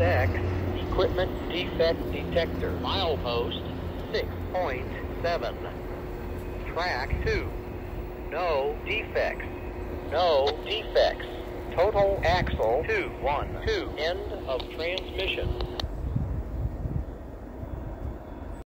X equipment defect detector, milepost 6.7. Track 2, no defects, no defects. Total axle 212, end of transmission.